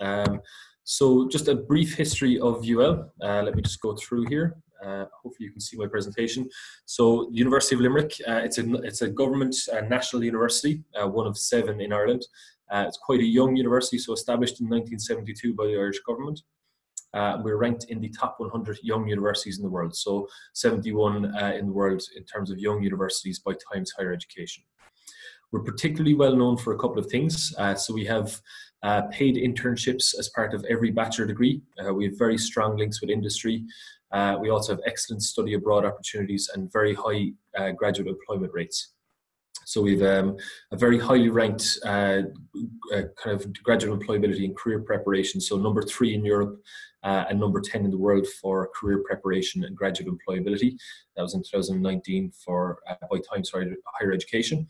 Um, so just a brief history of UL. Uh, let me just go through here. Uh, hopefully you can see my presentation. So University of Limerick, uh, it's, a, it's a government uh, national university, uh, one of seven in Ireland. Uh, it's quite a young university, so established in 1972 by the Irish government. we're ranked in the top 100 young universities in the world, so 71 in the world in terms of young universities by Times Higher Education. We're particularly well known for a couple of things. so we have uh, paid internships as part of every bachelor degree. Uh, we have very strong links with industry. Uh, we also have excellent study abroad opportunities and very high uh, graduate employment rates. So we've um, a very highly ranked uh, uh, kind of graduate employability and career preparation. So number three in Europe and number 10 in the world for career preparation and graduate employability. That was in 2019 for by Times Higher Education.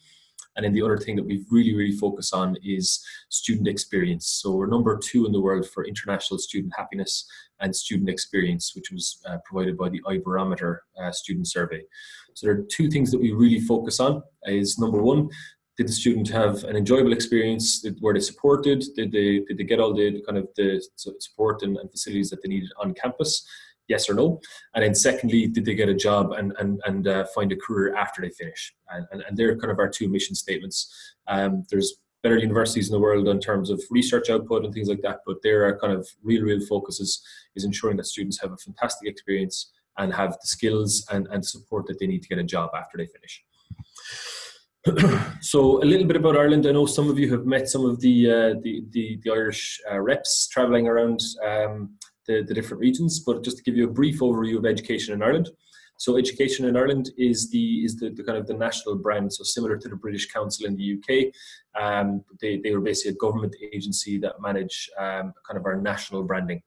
And then the other thing that we really, really focus on is student experience. So we're number two in the world for international student happiness and student experience, which was uh, provided by the iBarometer uh, student survey. So there are two things that we really focus on is number one, did the student have an enjoyable experience? Were they supported? Did they, did they get all the kind of the support and, and facilities that they needed on campus? Yes or no. And then secondly did they get a job and and, and uh, find a career after they finish? And, and, and they're kind of our two mission statements. Um, there's better universities in the world in terms of research output and things like that but their kind of real real focus is, is ensuring that students have a fantastic experience and have the skills and, and support that they need to get a job after they finish. So a little bit about Ireland. I know some of you have met some of the uh, the, the, the, Irish uh, reps traveling around. Um, the, the different regions, but just to give you a brief overview of education in Ireland. So education in Ireland is the is the, the, kind of the national brand, so similar to the British Council in the UK. Um, they they were basically a government agency that manage um, kind of our national branding.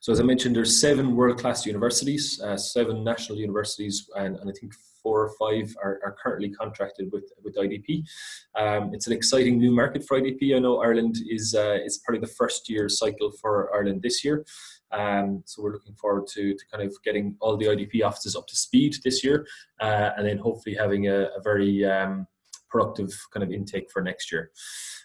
So as I mentioned, there's seven world-class universities, uh, seven national universities, and, and I think four or five are, are currently contracted with with IDP. Um, it's an exciting new market for IDP. I know Ireland is uh, is probably the first year cycle for Ireland this year. Um, so we're looking forward to, to kind of getting all the IDP offices up to speed this year, uh, and then hopefully having a, a very um, productive kind of intake for next year.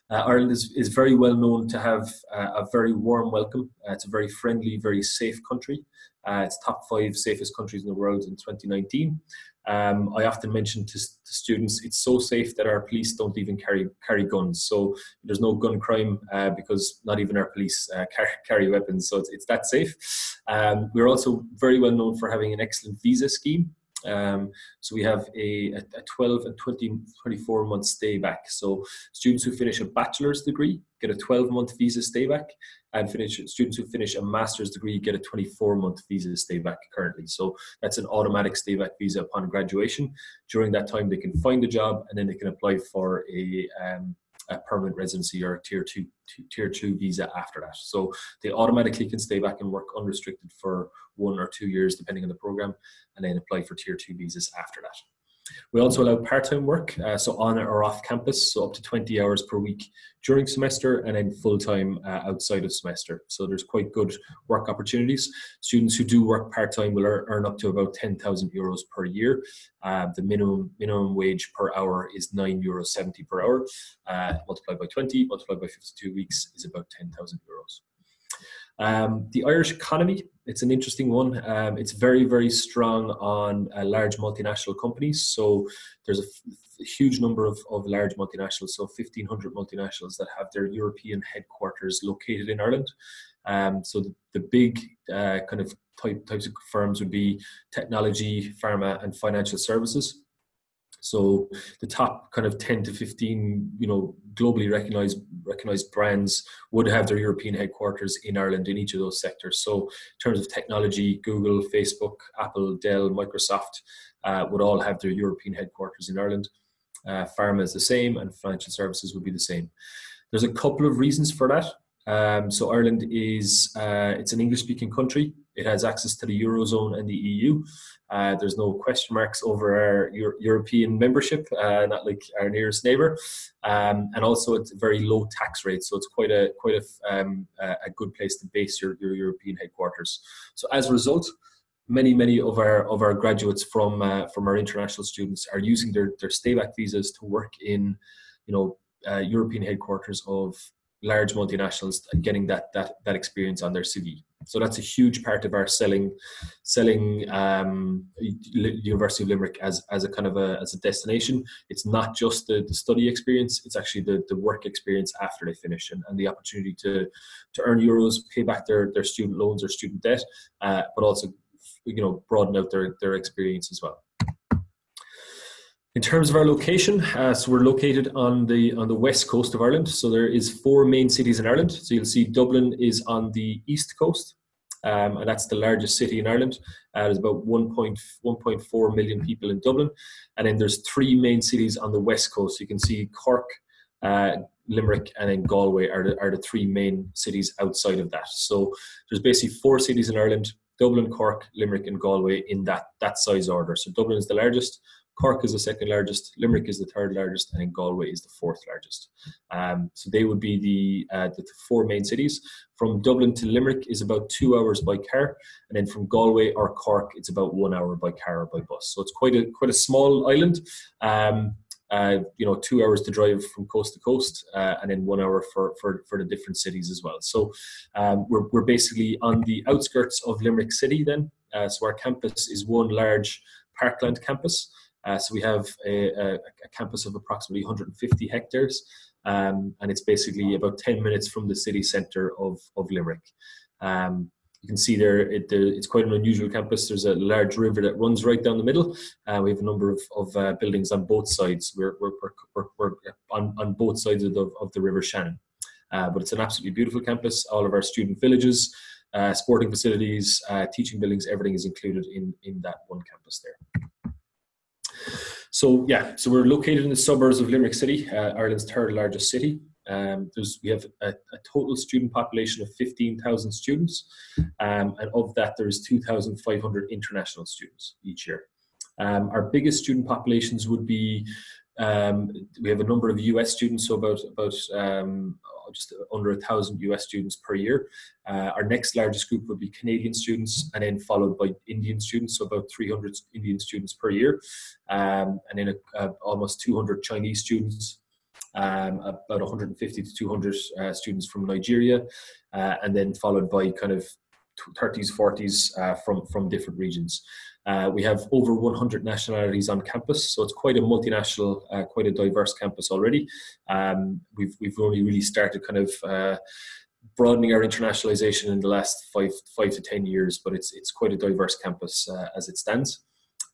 Uh, Ireland is, is very well known to have uh, a very warm welcome. Uh, it's a very friendly, very safe country. Uh, it's top five safest countries in the world in 2019. Um, I often mention to, to, students it's so safe that our police don't even carry carry guns. So there's no gun crime uh, because not even our police uh, carry, carry, weapons. So it's, it's that safe. Um, we're also very well known for having an excellent visa scheme. Um, so we have a, a 12 and 20, 24 month stay back. So students who finish a bachelor's degree get a 12 month visa stay back, and finish students who finish a master's degree get a 24 month visa stay back currently. So that's an automatic stay back visa upon graduation. During that time, they can find a job and then they can apply for a um, a permanent residency or a tier two, tier two visa after that. So they automatically can stay back and work unrestricted for one or two years, depending on the program, and then apply for tier two visas after that. We also allow part-time work, uh, so on or off campus, so up to 20 hours per week during semester and then full-time uh, outside of semester. So there's quite good work opportunities. Students who do work part-time will earn up to about 10,000 euros per year. Uh, the minimum minimum wage per hour is 9 euros 70 per hour. Uh, multiplied by 20, multiplied by 52 weeks is about 10,000 euros. Um, the Irish economy, it's an interesting one. Um, it's very, very strong on uh, large multinational companies. So there's a, f- huge number of, of large multinationals, so 1,500 multinationals that have their European headquarters located in Ireland. Um, so the, the big uh, kind of type, types of firms would be technology, pharma, and financial services. So the top kind of 10 to 15, you know, globally recognized recognized brands would have their European headquarters in Ireland in each of those sectors. So in terms of technology, Google, Facebook, Apple, Dell, Microsoft uh, would all have their European headquarters in Ireland. Uh, pharma is the same, and financial services would be the same. There's a couple of reasons for that. Um, so Ireland is uh, it's an English speaking country. It has access to the eurozone and the EU. Uh, there's no question marks over our Euro- European membership, uh, not like our nearest neighbour. Um, and also, it's a very low tax rate, so it's quite a quite a, um, a good place to base your, your European headquarters. So as a result, many many of our of our graduates from uh, from our international students are using their their stayback visas to work in, you know, uh, European headquarters of large multinationals getting that that that experience on their CV. So that's a huge part of our selling selling um, University of Limerick as, as a kind of a as a destination. It's not just the, the study experience; it's actually the, the work experience after they finish and, and the opportunity to to earn euros, pay back their, their student loans or student debt, uh, but also you know broaden out their their experience as well. In terms of our location, uh, so we're located on the on the west coast of Ireland. So there is four main cities in Ireland. So you'll see Dublin is on the east coast, um, and that's the largest city in Ireland. Uh, there's about 1.1.4 million people in Dublin, and then there's three main cities on the west coast. You can see Cork, uh, Limerick, and then Galway are the, are the three main cities outside of that. So there's basically four cities in Ireland: Dublin, Cork, Limerick, and Galway in that that size order. So Dublin is the largest. Cork is the second largest, Limerick is the third largest, and Galway is the fourth largest. Um, so they would be the, uh, the four main cities. From Dublin to Limerick is about two hours by car, and then from Galway or Cork, it's about one hour by car or by bus. So it's quite a quite a small island. Um, uh, you know, two hours to drive from coast to coast, uh, and then one hour for, for, for the different cities as well. So um, we're, we're basically on the outskirts of Limerick City then. Uh, so our campus is one large parkland campus. Uh, so we have a, a, a, campus of approximately 150 hectares, um, and it's basically about 10 minutes from the city centre of, of Limerick. Um, you can see there, it, it's quite an unusual campus. There's a large river that runs right down the middle. Uh, we have a number of, of uh, buildings on both sides. We're, we're, we're, we're, on, on both sides of the, of the River Shannon. Uh, but it's an absolutely beautiful campus. All of our student villages, uh, sporting facilities, uh, teaching buildings, everything is included in, in that one campus there. So yeah, so we're located in the suburbs of Limerick City, uh, Ireland's third largest city. Um, we have a, a, total student population of 15,000 students, um, and of that, there's 2,500 international students each year. Um, our biggest student populations would be um, we have a number of US students, so about about um, just under a thousand US students per year. Uh, our next largest group would be Canadian students, and then followed by Indian students, so about 300 Indian students per year, um, and then a, a, almost 200 Chinese students. Um, about 150 to 200 uh, students from Nigeria, uh, and then followed by kind of 30s, 40s uh, from from different regions. Uh, we have over 100 nationalities on campus, so it's quite a multinational, uh, quite a diverse campus already. Um, we've we've only really started kind of uh, broadening our internationalization in the last five five to ten years, but it's it's quite a diverse campus uh, as it stands.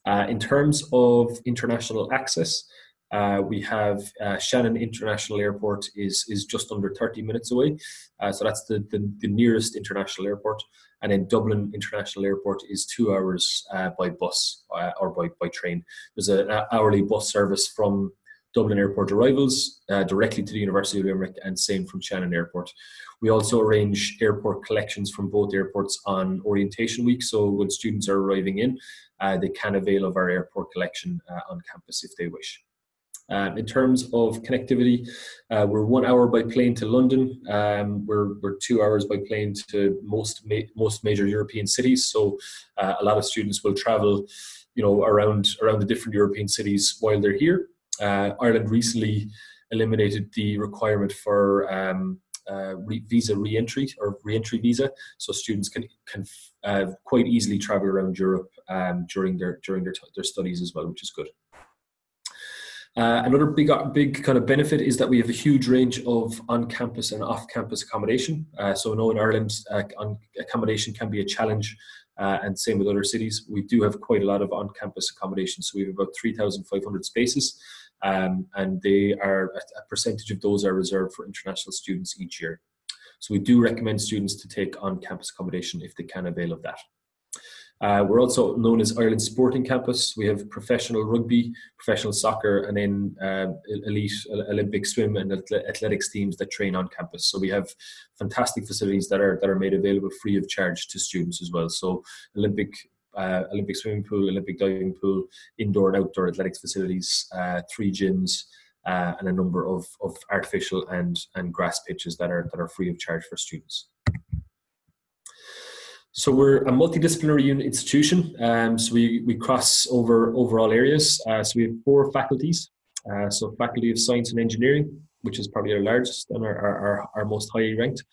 Uh, in terms of international access, uh, we have uh, Shannon International Airport is is just under 30 minutes away, uh, so that's the, the, the nearest international airport. And then Dublin International Airport is two hours uh, by bus uh, or by, by train. There's an hourly bus service from Dublin Airport arrivals uh, directly to the University of Limerick, and same from Shannon Airport. We also arrange airport collections from both airports on orientation week. So when students are arriving in, they can avail of our airport collection on campus if they wish. Um, in terms of connectivity, uh, we're one hour by plane to London. Um, we're, we're two hours by plane to most ma- most major European cities. So uh, a lot of students will travel, you know, around around the different European cities while they're here. Uh, Ireland recently eliminated the requirement for um, uh, re- visa re-entry or re-entry visa, so students can can uh, quite easily travel around Europe um, during their during their, t- their studies as well, which is good. Uh, another big big kind of benefit is that we have a huge range of on-campus and off-campus accommodation. Uh, so I know in Ireland, uh, accommodation can be a challenge, uh, and same with other cities. We do have quite a lot of on-campus accommodation. So we have about 3,500 spaces, um, and they are a percentage of those are reserved for international students each year. So we do recommend students to take on-campus accommodation if they can avail of that. Uh, we're also known as Ireland Sporting Campus. We have professional rugby, professional soccer, and then uh, elite Olympic swim and athletics teams that train on campus. So we have fantastic facilities that are that are made available free of charge to students as well. So Olympic uh, Olympic swimming pool, Olympic diving pool, indoor and outdoor athletics facilities, uh, three gyms, uh, and a number of, of artificial and and grass pitches that are that are free of charge for students. So we're a multidisciplinary institution. Um, so we, we cross over overall areas. Uh, so we have four faculties. Uh, so Faculty of Science and Engineering, which is probably our largest and our, our, our most highly ranked.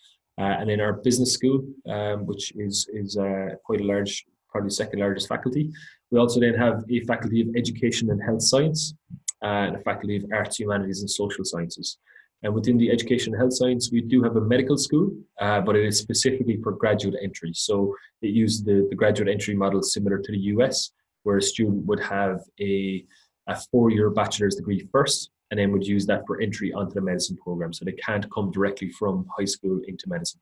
Uh, and then our business school, um, which is, is uh, quite a large, probably second largest faculty. We also then have a faculty of education and health science, uh, and a faculty of arts, humanities, and social sciences. And within the education health science, we do have a medical school, uh, but it is specifically for graduate entry. So it uses the, the graduate entry model similar to the US, where a student would have a, a four year bachelor's degree first, and then would use that for entry onto the medicine program. So they can't come directly from high school into medicine.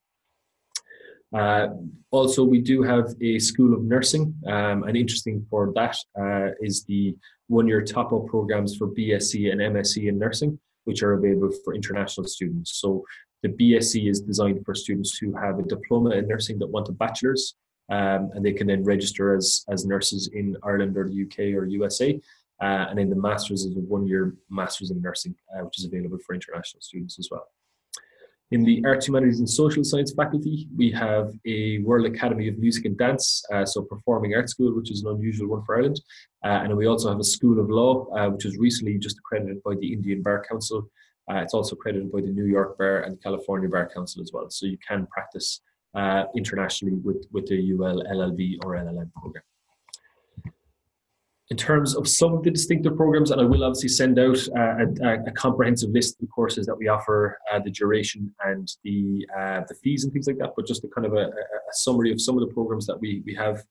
Uh, also, we do have a School of Nursing, um, and interesting for that uh, is the one-year top-up programs for BSc and MSc in nursing, which are available for international students. So the BSc is designed for students who have a diploma in nursing that want a bachelor's, um, and they can then register as as nurses in Ireland or the UK or USA. Uh, and then the master's is a one-year master's in nursing, uh, which is available for international students as well. In the Arts, Humanities and Social Science faculty, we have a World Academy of Music and Dance, uh, so Performing Arts School, which is an unusual one for Ireland. Uh, and we also have a School of Law, uh, which was recently just accredited by the Indian Bar Council. Uh, it's also accredited by the New York Bar and California Bar Council as well. So you can practice uh, internationally with, with the UL, LLB, or LLM program in terms of some of the distinctive programs, and I will obviously send out uh, a, a, comprehensive list of courses that we offer, uh, the duration and the uh, the fees and things like that. But just a kind of a, a, summary of some of the programs that we we have.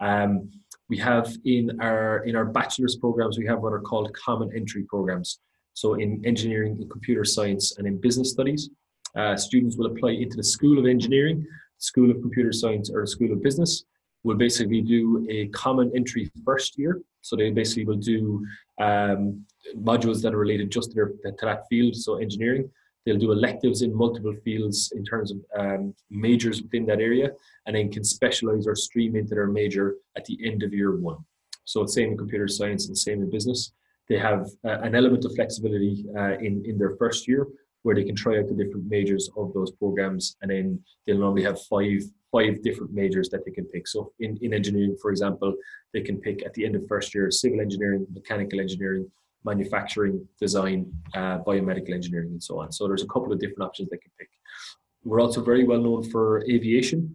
Um, we have in our in our bachelor's programs, we have what are called common entry programs. So in engineering, in computer science, and in business studies, uh, students will apply into the School of Engineering, School of Computer Science, or School of Business. Will basically do a common entry first year so they basically will do um, modules that are related just to, their, to that field, so engineering. They'll do electives in multiple fields in terms of um, majors within that area, and then can specialize or stream into their major at the end of year one. So it's same in computer science and same in business. They have uh, an element of flexibility uh, in, in their first year where they can try out the different majors of those programs, and then they'll normally have five five different majors that they can pick. So in, in engineering, for example, they can pick at the end of first year civil engineering, mechanical engineering, manufacturing, design, uh, biomedical engineering, and so on. So there's a couple of different options they can pick. We're also very well known for aviation.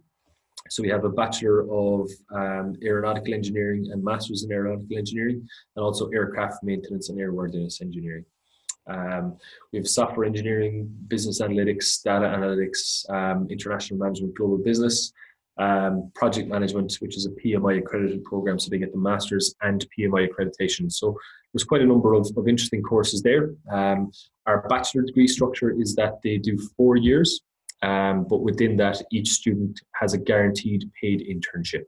So we have a Bachelor of um, Aeronautical Engineering and Masters in Aeronautical Engineering, and also Aircraft Maintenance and Airworthiness Engineering. Um, we have software engineering, business analytics, data analytics, um, international management, global business, um, project management, which is a PMI accredited program, so they get the masters and PMI accreditation. So there's quite a number of, of interesting courses there. Um, our bachelor degree structure is that they do four years, um, but within that, each student has a guaranteed paid internship.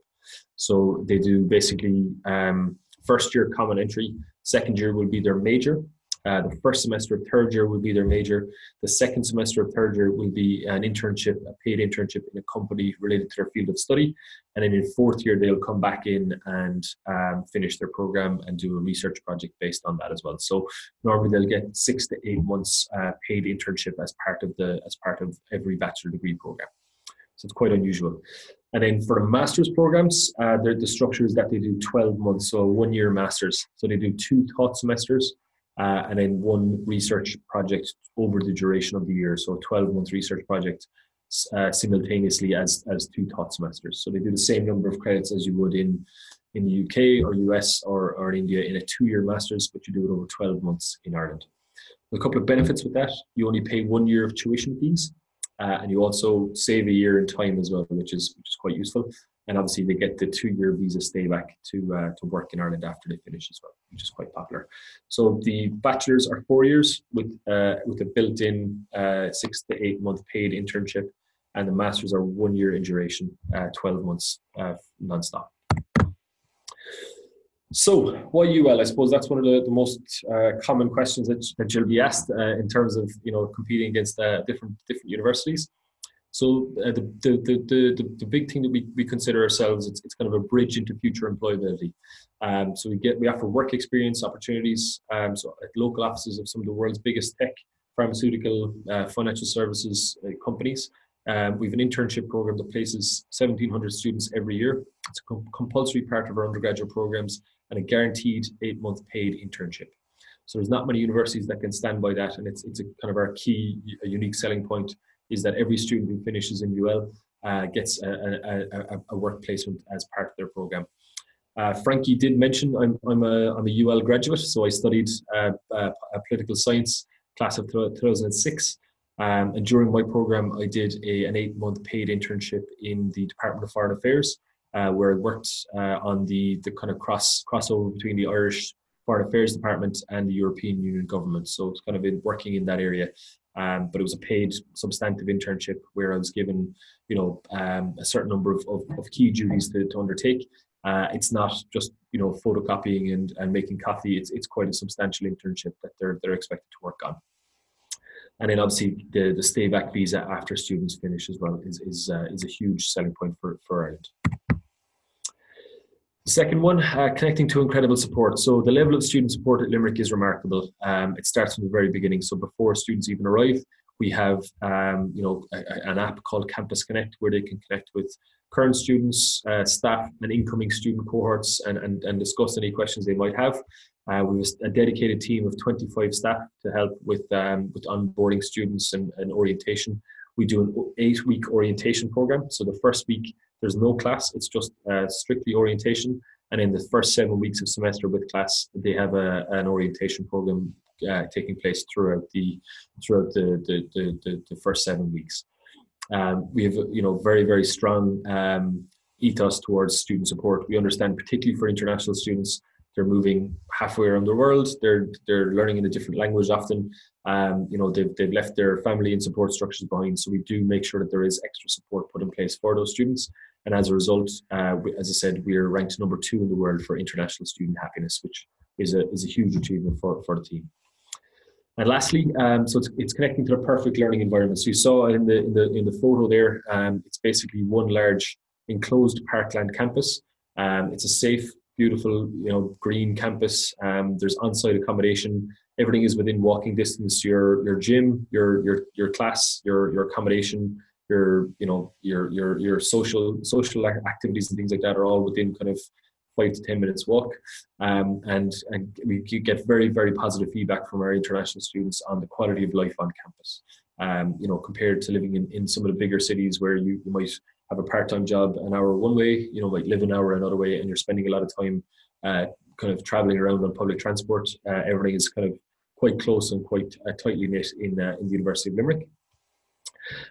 So they do basically um, first year common entry, second year will be their major, uh, the first semester of third year will be their major. The second semester of third year will be an internship, a paid internship in a company related to their field of study. And then in fourth year, they'll come back in and um, finish their program and do a research project based on that as well. So normally they'll get six to eight months uh, paid internship as part of the as part of every bachelor degree program. So it's quite unusual. And then for the master's programs, uh, the structure is that they do 12 months, so one year master's. So they do two taught semesters uh, and then one research project over the duration of the year. So a 12 month research project uh, simultaneously as, as two taught semesters. So they do the same number of credits as you would in, in the UK or US or, or in India in a two year master's, but you do it over 12 months in Ireland. A couple of benefits with that you only pay one year of tuition fees. Uh, and you also save a year in time as well, which is which is quite useful and obviously they get the two-year visa stay back to uh, to work in Ireland after they finish as well, which is quite popular. So the bachelors are four years with uh, with a built-in uh, six to eight month paid internship, and the masters are one year in duration, uh, twelve months uh, non-stop. So why UL? I suppose that's one of the, the most uh, common questions that, that you'll be asked in terms of you know competing against different different universities. So uh, the, the, the, the, the big thing that we, we consider ourselves, it's, it's kind of a bridge into future employability. Um, so we get we offer work experience opportunities. Um, so at local offices of some of the world's biggest tech, pharmaceutical, uh, financial services uh, companies. Um, we have an internship program that places 1,700 students every year. It's a com- compulsory part of our undergraduate programs and a guaranteed eight-month paid internship. So there's not many universities that can stand by that, and it's it's a kind of our key, a unique selling point is that every student who finishes in UL uh, gets a, a, a, a, work placement as part of their program. Uh, Frankie did mention I'm, I'm, a, I'm a UL graduate, so I studied uh, uh political science, class of 2006. Um, and during my program, I did a, an eight month paid internship in the Department of Foreign Affairs, uh, where I worked uh, on the, the kind of cross crossover between the Irish Foreign Affairs Department and the European Union government. So it's kind of been working in that area. Um, but it was a paid substantive internship where I was given, you know, um, a certain number of, of, of key duties to, to undertake. Uh, it's not just you know photocopying and, and making coffee. It's it's quite a substantial internship that they're they're expected to work on. And then obviously the, the stay back visa after students finish as well is is uh, is a huge selling point for for Ireland. Second one, uh, connecting to incredible support. So the level of student support at Limerick is remarkable. Um, it starts from the very beginning. So before students even arrive, we have um, you know a, an app called Campus Connect where they can connect with current students, uh, staff, and incoming student cohorts and, and, and discuss any questions they might have. Uh, we have a dedicated team of 25 staff to help with um, with onboarding students and, and orientation. We do an eight week orientation program. So the first week there's no class; it's just uh, strictly orientation. And in the first seven weeks of semester with class, they have a, an orientation program uh, taking place throughout the throughout the the, the, the, the first seven weeks. Um, we have you know very very strong um, ethos towards student support. We understand particularly for international students they're moving halfway around the world. They're they're learning in a different language often. Um, you know they've they've left their family and support structures behind. So we do make sure that there is extra support put in place for those students. And as a result, uh, we, as I said, we are ranked number two in the world for international student happiness, which is a is a huge achievement for for the team. And lastly, um, so it's, it's connecting to the perfect learning environment. So you saw in the in the in the photo there, um, it's basically one large enclosed parkland campus. Um, it's a safe, beautiful, you know, green campus. Um, there's on-site accommodation. Everything is within walking distance. Your your gym, your your your class, your your accommodation, your you know your your your social social activities and things like that are all within kind of five to ten minutes walk. Um, and, and we get very very positive feedback from our international students on the quality of life on campus. Um, you know, compared to living in, in some of the bigger cities where you, you might have a part-time job an hour one way, you know, might live an hour another way, and you're spending a lot of time uh, kind of traveling around on public transport. Uh, everything is kind of quite close and quite uh, tightly knit in uh, in the University of Limerick.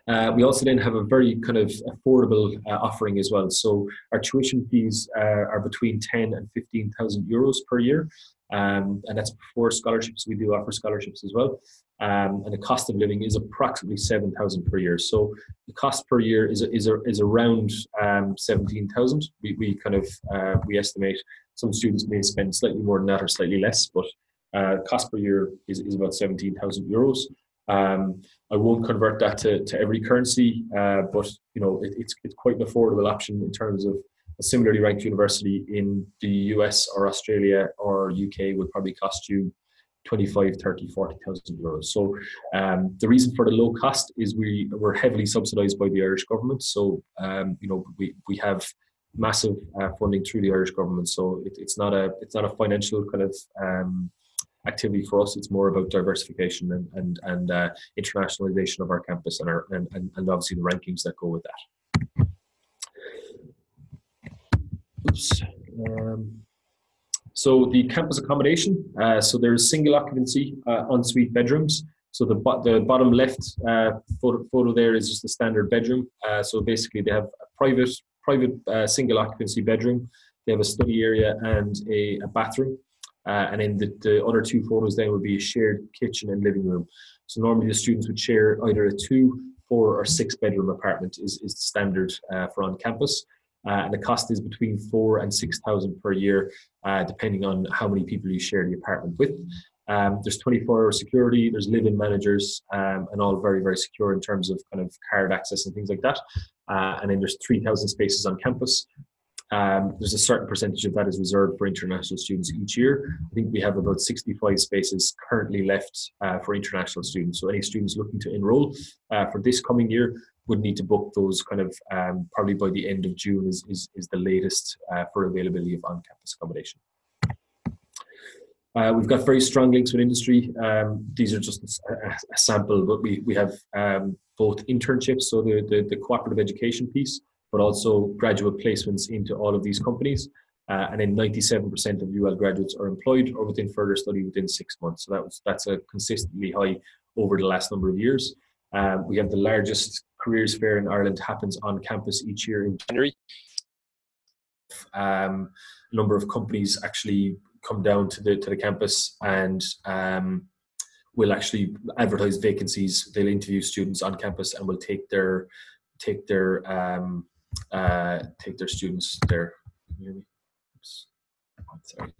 Uh, we also then have a very kind of affordable uh, offering as well. So our tuition fees are between 10 and 15,000 euros per year. Um, and that's before scholarships. We do offer scholarships as well. Um, and the cost of living is approximately 7,000 per year. So the cost per year is, is, is around um, 17,000. We, we kind of, uh, we estimate some students may spend slightly more than that or slightly less, but uh, cost per year is, is about 17,000 euros. Um, I won't convert that to, to every currency, uh, but you know it, it's it's quite an affordable option in terms of a similarly ranked university in the US or Australia or UK would probably cost you 25, 30, 40,000 euros. So um, the reason for the low cost is we we're heavily subsidized by the Irish government. So um, you know we, we have massive uh, funding through the Irish government. So it, it's not a it's not a financial kind of um, activity for us. It's more about diversification and and, and uh, internationalization of our campus and our and, and, and obviously the rankings that go with that. Oops. Um, so the campus accommodation. Uh, so there's single occupancy uh, ensuite bedrooms. So the the bottom left uh, photo, photo there is just a standard bedroom. Uh, so basically they have a private private uh, single occupancy bedroom. They have a study area and a, a bathroom. Uh, and then the, the other two photos then would be a shared kitchen and living room. So normally the students would share either a two, four, or six bedroom apartment is, is standard uh, for on campus. Uh, and the cost is between four and six thousand per year, uh, depending on how many people you share the apartment with. Um, there's 24 hour security, there's live-in managers, um, and all very, very secure in terms of kind of card access and things like that. Uh, and then there's 3,000 spaces on campus. Um, there's a certain percentage of that is reserved for international students each year. I think we have about 65 spaces currently left uh, for international students. So any students looking to enroll uh, for this coming year would need to book those kind of um, probably by the end of June is, is, is the latest uh, for availability of on-campus accommodation. Uh, we've got very strong links with industry. Um, these are just a, a, sample, but we, we have um, both internships, so the, the, the, cooperative education piece, but also graduate placements into all of these companies. Uh, and then 97% of UL graduates are employed or within further study within six months. So that was, that's a consistently high over the last number of years. Um, we have the largest careers fair in Ireland happens on campus each year in January. Um, a number of companies actually come down to the to the campus and um, will actually advertise vacancies. They'll interview students on campus and will take their take their um, uh, take their students there. Sorry.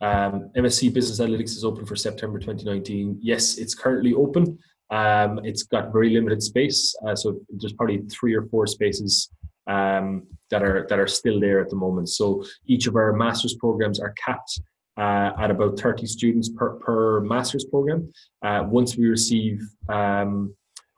Um, MSc Business Analytics is open for September 2019. Yes, it's currently open. Um, it's got very limited space, uh, so there's probably three or four spaces um, that are that are still there at the moment. So each of our master's programs are capped uh, at about 30 students per, per master's program. Uh, once we receive um,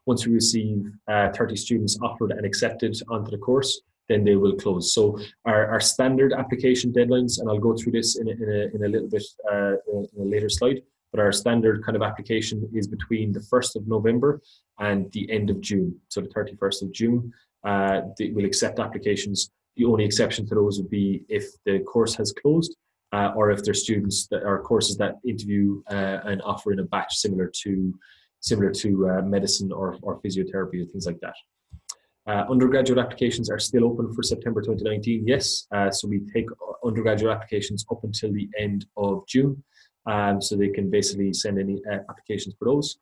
once we receive uh, 30 students offered and accepted onto the course, then they will close. So our, our standard application deadlines, and I'll go through this in a, in a, in a little bit uh, in a later slide, but our standard kind of application is between the 1st of November and the end of June, so the 31st of June uh, will accept applications. The only exception to those would be if the course has closed uh, or if there's students that are courses that interview uh, and offer in a batch similar to similar to uh, medicine or, or physiotherapy or things like that. Uh, undergraduate applications are still open for September 2019, yes. Uh, so we take undergraduate applications up until the end of June. Um, so they can basically send any applications for those.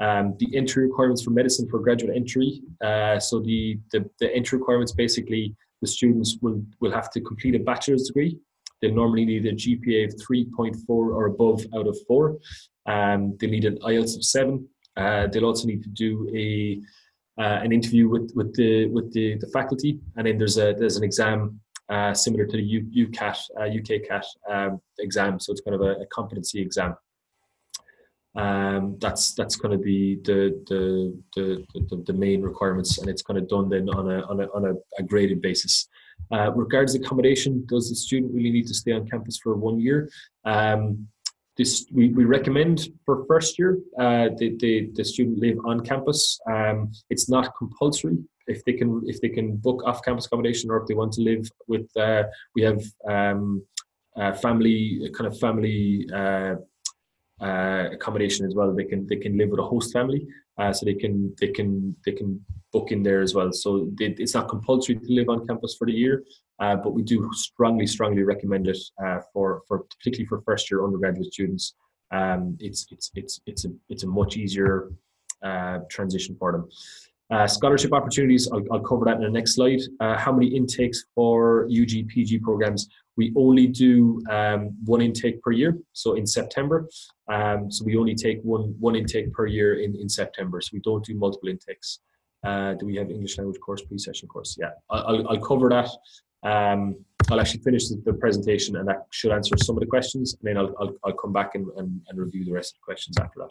Um, the entry requirements for medicine for graduate entry. Uh, so the, the, the entry requirements basically the students will, will have to complete a bachelor's degree. They'll normally need a GPA of 3.4 or above out of 4. Um, they'll need an IELTS of 7. Uh, they'll also need to do a uh, an interview with, with the with the, the faculty, and then there's a there's an exam uh, similar to the U, UCAT uh, UK CAT um, exam. So it's kind of a, a competency exam. Um, that's that's going to be the the, the the, the main requirements, and it's kind of done then on a on a, on a, a graded basis. Uh, regards accommodation, does the student really need to stay on campus for one year? Um, this we, we recommend for first year uh, the, the, the student live on campus. Um, it's not compulsory if they can if they can book off campus accommodation or if they want to live with. Uh, we have um, uh, family kind of family uh, accommodation as well. They can they can live with a host family, uh, so they can they can they can book in there as well. So they, it's not compulsory to live on campus for the year, uh, but we do strongly strongly recommend it uh, for for particularly for first year undergraduate students. Um, it's it's it's it's a it's a much easier uh, transition for them. Uh, scholarship opportunities, I'll, I'll, cover that in the next slide. Uh, how many intakes for UG, PG programs? We only do um, one intake per year, so in September. Um, so we only take one, one intake per year in, in September, so we don't do multiple intakes. Uh, do we have English language course, pre-session course? Yeah, I'll, I'll cover that. Um, I'll actually finish the, the, presentation and that should answer some of the questions, and then I'll, I'll, I'll come back and, and, and review the rest of the questions after that.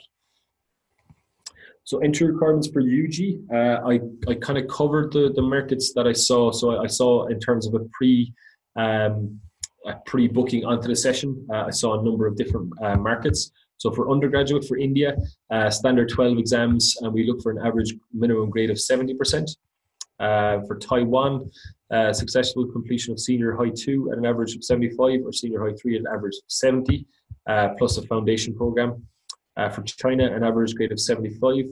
So entry requirements for UG, uh, I, I kind of covered the, the markets that I saw. So I, I saw in terms of a pre um, a pre-booking onto the session, uh, I saw a number of different uh, markets. So for undergraduate for India, uh, standard 12 exams, and we look for an average minimum grade of 70%. Uh, for Taiwan, uh, successful completion of senior high 2 at an average of 75 or senior high 3 at an average of 70, plus a foundation program. Uh, for China, an average grade of 75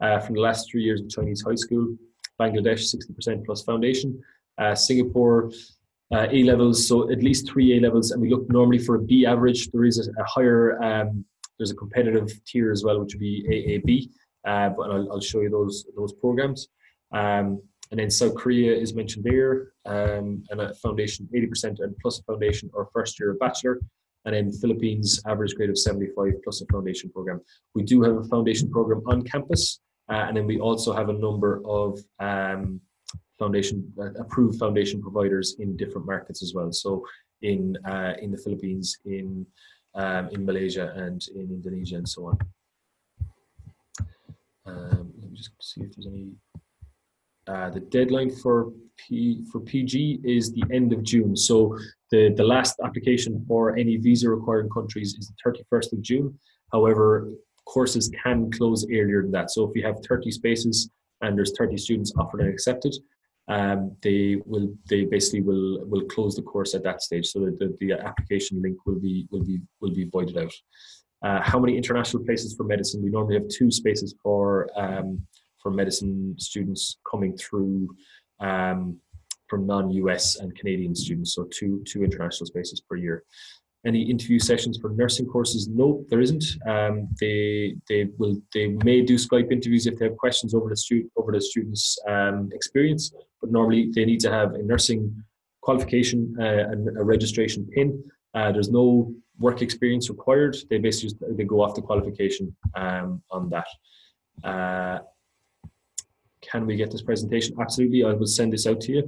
uh, from the last three years of Chinese high school. Bangladesh, 60% plus foundation. Uh, Singapore, uh, A levels, so at least three A levels, and we look normally for a B average. There is a, a higher, um, there's a competitive tier as well, which would be AAB, uh, but I'll, I'll, show you those those programs. Um, and then South Korea is mentioned there, um, and a foundation 80% and plus foundation or first year bachelor and then Philippines average grade of 75 plus a foundation program. We do have a foundation program on campus, uh, and then we also have a number of um, foundation uh, approved foundation providers in different markets as well. So in uh, in the Philippines, in um, in Malaysia, and in Indonesia, and so on. Um, let me just see if there's any uh, the deadline for P, for PG is the end of June. So the, the last application for any visa requiring countries is the 31st of June. However, courses can close earlier than that. So if you have 30 spaces and there's 30 students offered and accepted, um, they will they basically will will close the course at that stage. So the, the, application link will be will be will be voided out. Uh, how many international places for medicine? We normally have two spaces for um, for medicine students coming through um, from non-US and Canadian students. So two two international spaces per year any interview sessions for nursing courses? No, there isn't. Um, they they will they may do Skype interviews if they have questions over the student over the student's um, experience, but normally they need to have a nursing qualification uh, and a registration pin. Uh, there's no work experience required. They basically just, they go off the qualification um, on that. Uh, can we get this presentation? Absolutely, I will send this out to you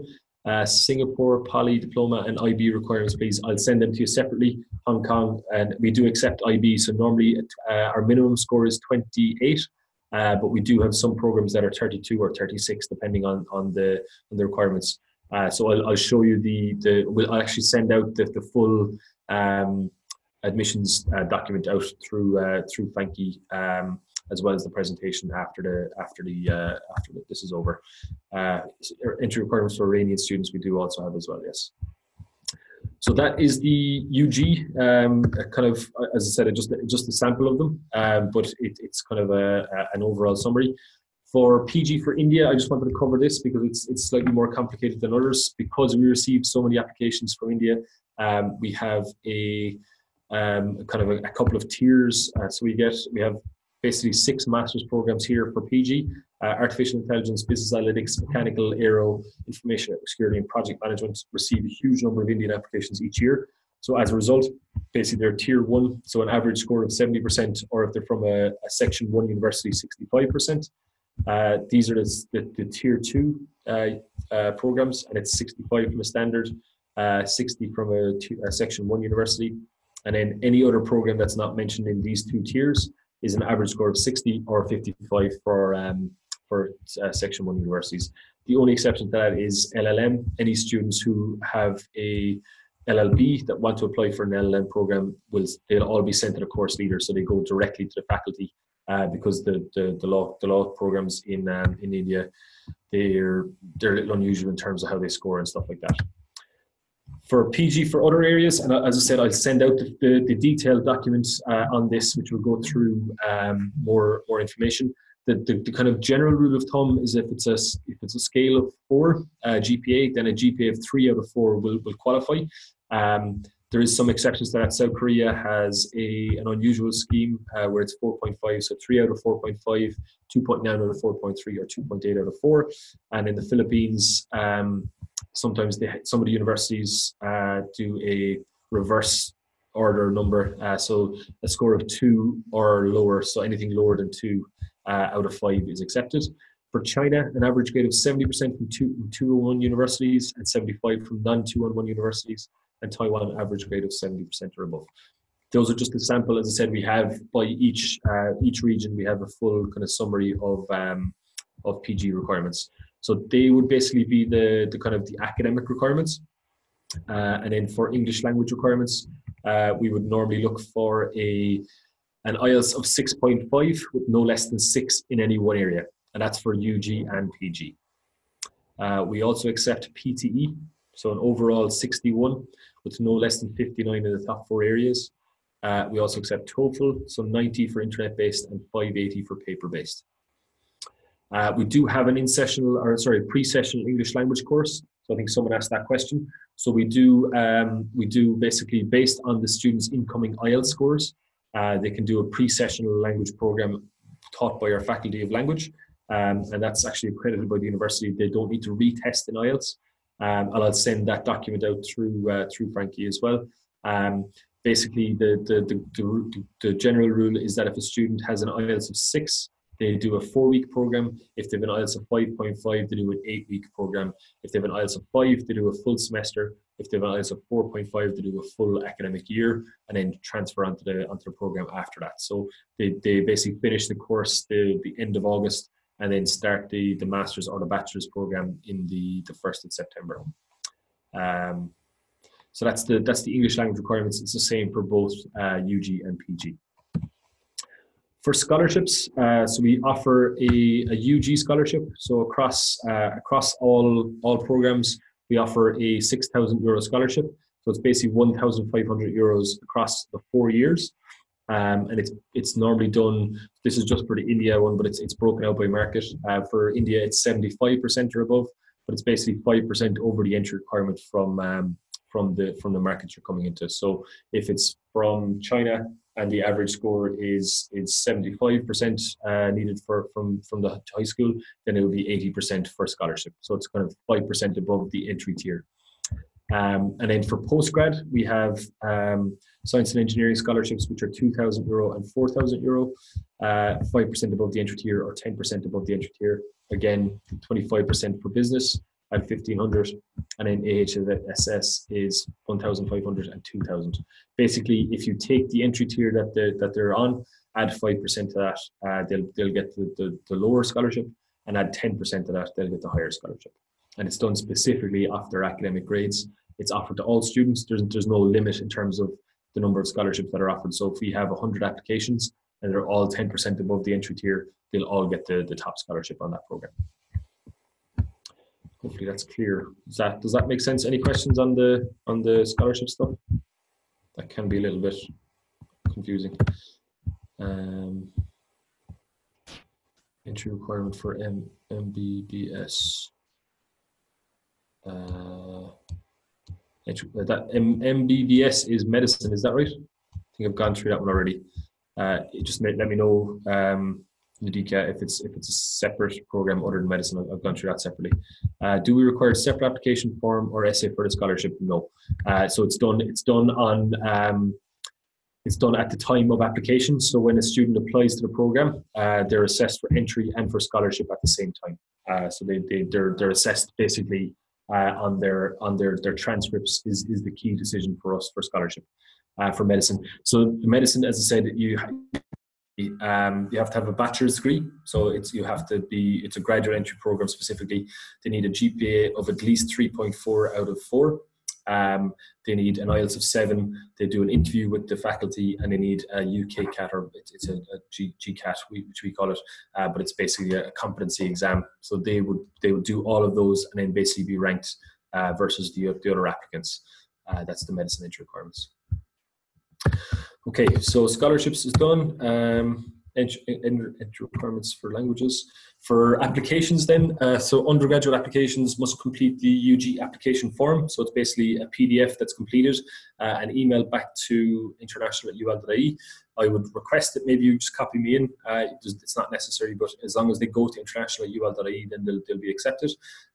uh, Singapore Poly Diploma and IB requirements, please. I'll send them to you separately. Hong Kong, and we do accept IB. So normally uh, our minimum score is 28, uh, but we do have some programs that are 32 or 36, depending on on the on the requirements. Uh, so I'll, I'll show you the the. We'll I'll actually send out the the full um, admissions uh, document out through uh, through Frankie. Um, as well as the presentation after the after the uh, after the, this is over. Uh, entry requirements for Iranian students we do also have as well. Yes. So that is the UG um, kind of, as I said, just just a sample of them, um, but it, it's kind of a, a, an overall summary. For PG for India, I just wanted to cover this because it's it's slightly more complicated than others because we received so many applications from India. Um, we have a um, kind of a, a, couple of tiers. Uh, so we get we have basically six master's programs here for PG uh, artificial intelligence, business analytics, mechanical, aero, information security, and project management receive a huge number of Indian applications each year. So as a result, basically they're tier one, so an average score of 70%, or if they're from a, a section one university, 65%. Uh, these are the, the, the tier two uh, uh, programs, and it's 65 from a standard, uh, 60 from a, a section one university, and then any other program that's not mentioned in these two tiers is an average score of 60 or 55 for um, for uh, Section 1 universities. The only exception to that is LLM. Any students who have a LLB that want to apply for an LLM program will they'll all be sent to the course leader, so they go directly to the faculty uh, because the, the the law the law programs in um, in India they're they're a little unusual in terms of how they score and stuff like that for PG for other areas. And as I said, I'll send out the, the, the detailed documents uh, on this, which will go through um, more more information. The, the, the, kind of general rule of thumb is if it's a if it's a scale of four uh, GPA, then a GPA of three out of four will will qualify. Um, there is some exceptions to that. South Korea has a an unusual scheme uh, where it's 4.5, so three out of 4.5, 2.9 out of 4.3, or 2.8 out of four. And in the Philippines, um, sometimes they, some of the universities uh, do a reverse order number. Uh, so a score of two or lower, so anything lower than two uh, out of five is accepted. For China, an average grade of 70% from two, 201 universities and 75 from non 201 universities, and Taiwan, average grade of 70% or above. Those are just a sample. As I said, we have by each uh, each region, we have a full kind of summary of um, of PG requirements. So they would basically be the, the kind of the academic requirements. Uh, and then for English language requirements, uh, we would normally look for a an IELTS of 6.5 with no less than six in any one area. And that's for UG and PG. Uh, we also accept PTE, so an overall 61 with no less than 59 in the top four areas. Uh, we also accept TOEFL, so 90 for internet based and 580 for paper based. Uh, we do have an in-sessional, or sorry, pre-sessional English language course. So I think someone asked that question. So we do, um, we do basically based on the students' incoming IELTS scores, uh, they can do a pre-sessional language program taught by our faculty of language, um, and that's actually accredited by the university. They don't need to retest in IELTS, um, and I'll send that document out through uh, through Frankie as well. Um, basically, the the, the the the general rule is that if a student has an IELTS of six, they do a four week program. If they have an IELTS of 5.5, they do an eight week program. If they have an IELTS of five, they do a full semester. If they have an IELTS of 4.5, they do a full academic year and then transfer onto the onto the program after that. So they, they basically finish the course the, the end of August and then start the, the master's or the bachelor's program in the, the 1st of September. Um, so that's the that's the English language requirements. It's the same for both uh, UG and PG. For scholarships, uh, so we offer a, a UG scholarship. So across uh, across all all programs, we offer a six thousand euro scholarship. So it's basically one thousand five hundred euros across the four years. Um, and it's it's normally done. This is just for the India one, but it's it's broken out by market. Uh, for India, it's seventy five percent or above, but it's basically five percent over the entry requirement from um, from the from the markets you're coming into. So if it's from China and the average score is is 75% uh, needed for from from the high school, then it will be 80% for scholarship. So it's kind of 5% above the entry tier. Um, and then for postgrad, we have um, science and engineering scholarships, which are 2,000 euro and 4,000 euro, uh, 5% above the entry tier or 10% above the entry tier. Again, 25% for business at 1500 and then AHSS is 1500 and 2000. Basically, if you take the entry tier that, they, that they're on, add 5% to that, uh, they'll, they'll get the, the, the, lower scholarship and add 10% to that, they'll get the higher scholarship. And it's done specifically after academic grades. It's offered to all students. There's, there's no limit in terms of the number of scholarships that are offered. So if we have 100 applications and they're all 10% above the entry tier, they'll all get the, the top scholarship on that program hopefully that's clear. Does that does that make sense? Any questions on the on the scholarship stuff? That can be a little bit confusing. Um, entry requirement for M MBBS. Uh, that M, MBBS is medicine. Is that right? I think I've gone through that one already. Uh, just let me know um, Nadika, if it's if it's a separate program other than medicine, I've, gone through that separately. Uh, do we require a separate application form or essay for the scholarship? No. Uh, so it's done. It's done on. Um, it's done at the time of application. So when a student applies to the program, uh, they're assessed for entry and for scholarship at the same time. Uh, so they, they they're they're assessed basically uh, on their on their their transcripts is is the key decision for us for scholarship. Uh, for medicine. So medicine, as I said, you um, you have to have a bachelor's degree, so it's you have to be it's a graduate entry program specifically. They need a GPA of at least three point four out of four. Um, they need an IELTS of seven. They do an interview with the faculty, and they need a UK CAT or it's, it's a, a G, GCAT, which we call it, uh, but it's basically a competency exam. So they would they would do all of those and then basically be ranked uh, versus the the other applicants. Uh, that's the medicine entry requirements. Okay, so scholarships is done. Um, entry, requirements for languages. For applications, then, uh, so undergraduate applications must complete the UG application form. So it's basically a PDF that's completed uh, and emailed back to international at ul.ie. I would request that maybe you just copy me in. Uh, it's not necessary, but as long as they go to international at ul.ie, then they'll, they'll be accepted.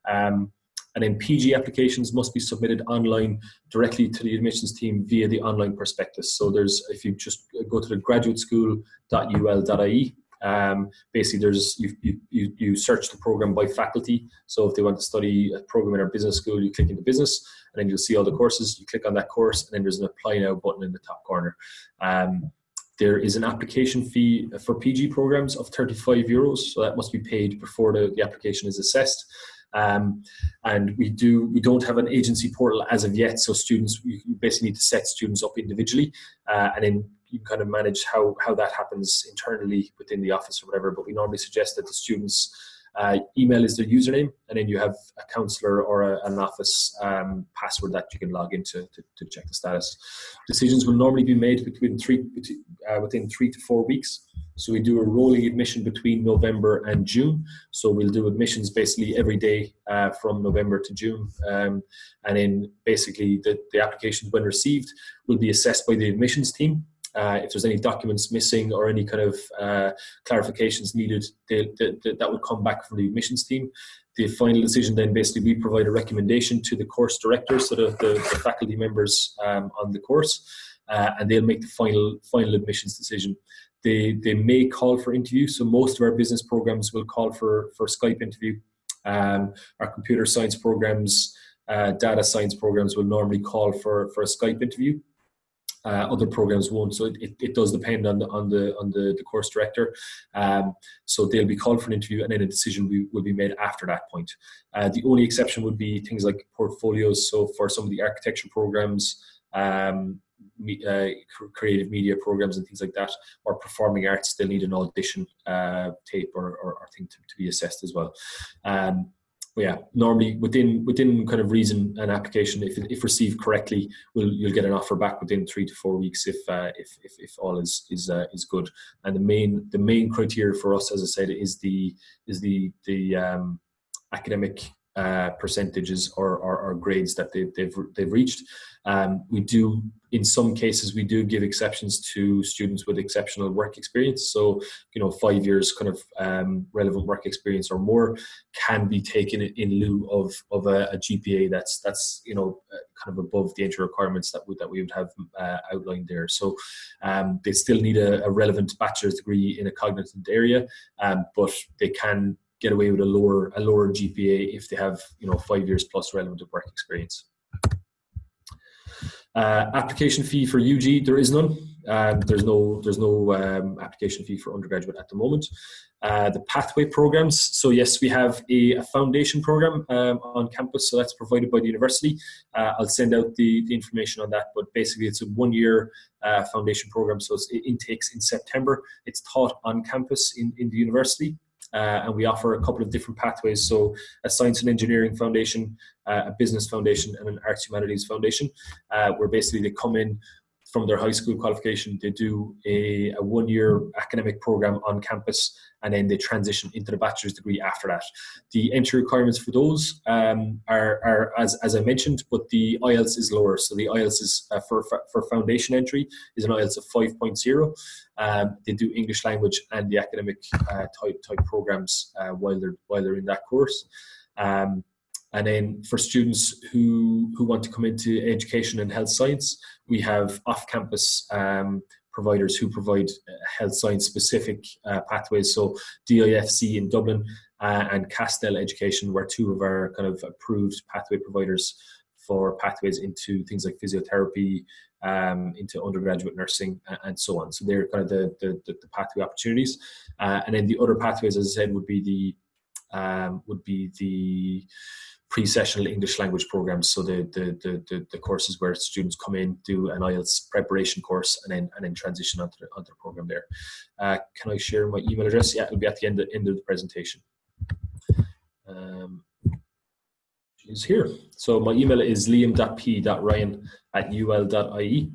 Um, and then PG applications must be submitted online directly to the admissions team via the online prospectus. So there's, if you just go to the graduateschool.ul.ie, um, basically there's you, you, you search the program by faculty. So if they want to study a program in our business school, you click into business, and then you'll see all the courses. You click on that course, and then there's an apply now button in the top corner. Um, there is an application fee for PG programs of 35 euros, so that must be paid before the, the application is assessed. Um, and we do we don't have an agency portal as of yet, so students you basically need to set students up individually, uh, and then you kind of manage how how that happens internally within the office or whatever. But we normally suggest that the students uh, email is their username, and then you have a counselor or a, an office um, password that you can log into to, to, check the status. Decisions will normally be made between three uh, within three to four weeks. So we do a rolling admission between November and June. So we'll do admissions basically every day uh, from November to June, um, and then basically the, the applications when received will be assessed by the admissions team uh, if there's any documents missing or any kind of uh, clarifications needed, they, they, they, that would come back from the admissions team. The final decision then basically we provide a recommendation to the course directors, so the, the, the faculty members um, on the course, uh, and they'll make the final final admissions decision. They, they may call for interview, so most of our business programs will call for, for Skype interview. Um, our computer science programs, uh, data science programs will normally call for, for a Skype interview. Uh, other programs won't, so it, it, does depend on the on the on the, the course director. Um, so they'll be called for an interview, and then a decision will, will be made after that point. Uh, the only exception would be things like portfolios. So for some of the architecture programs, um, uh, creative media programs and things like that, or performing arts, they'll need an audition uh, tape or, or, or, thing to, to, be assessed as well. Um, but yeah, normally within within kind of reason and application, if if received correctly, will you'll get an offer back within three to four weeks if uh, if, if if all is is uh, is good. And the main the main criteria for us, as I said, is the is the the um, academic uh, percentages or, or, or, grades that they, they've they've reached. Um, we do, in some cases, we do give exceptions to students with exceptional work experience. So, you know, five years kind of um, relevant work experience or more can be taken in lieu of of a, a GPA that's that's you know uh, kind of above the entry requirements that we, that we would have uh, outlined there. So, um, they still need a, a, relevant bachelor's degree in a cognizant area, um, but they can get away with a lower a lower GPA if they have you know five years plus relevant work experience. Uh, application fee for UG, there is none. Um, there's no there's no um, application fee for undergraduate at the moment. Uh, the pathway programs. So yes, we have a, a foundation program um, on campus. So that's provided by the university. Uh, I'll send out the, the information on that. But basically, it's a one year uh, foundation program. So it intakes in September. It's taught on campus in, in the university. Uh, and we offer a couple of different pathways. So, a science and engineering foundation, uh, a business foundation, and an arts humanities foundation, uh, where basically they come in from their high school qualification, they do a, a one year academic program on campus and then they transition into the bachelor's degree after that. The entry requirements for those um, are, are as, as I mentioned, but the IELTS is lower. So the IELTS is uh, for, for foundation entry is an IELTS of 5.0. Um, they do English language and the academic uh, type, type programs uh, while, they're, while they're in that course. Um, and then for students who, who want to come into education and health science, we have off campus um, providers who provide uh, health science specific uh, pathways. So DIFC in Dublin uh, and Castell Education were two of our kind of approved pathway providers for pathways into things like physiotherapy, um, into undergraduate nursing, and so on. So they're kind of the, the, the pathway opportunities. Uh, and then the other pathways, as I said, would be the um, would be the pre-sessional English language programs. So the, the, the, the, the courses where students come in, do an IELTS preparation course, and then and then transition onto the, onto the program there. Uh, can I share my email address? Yeah, it'll be at the end of, end of the presentation. Um, is here. So my email is liam.p.ryan at ul.ie.